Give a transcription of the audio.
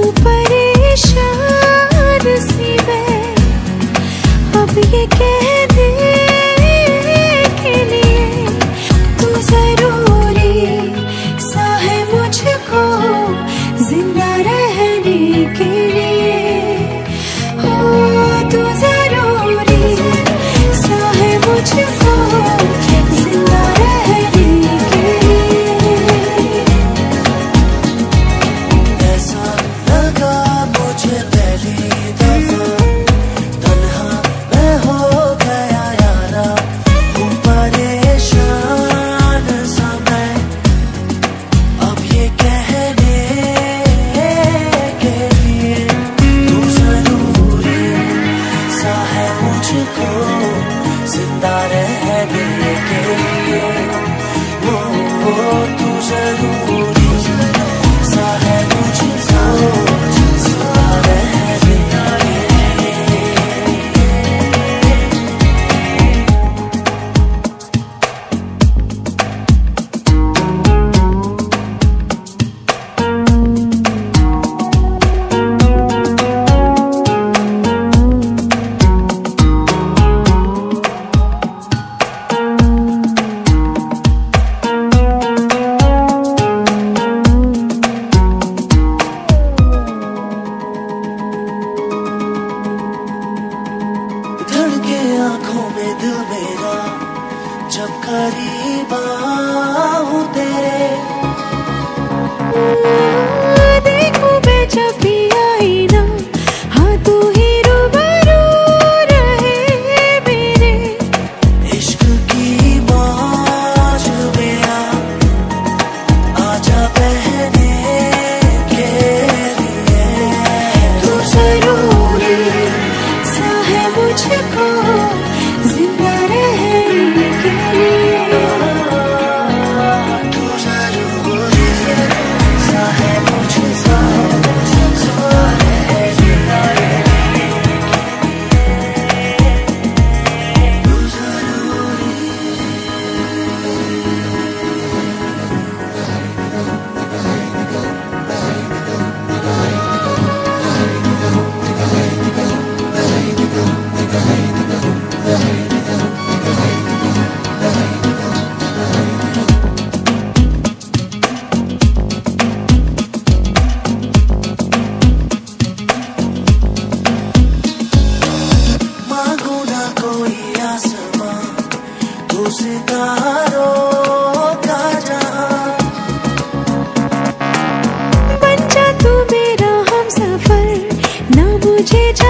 无悲 दिल मेरा जब करीब 一起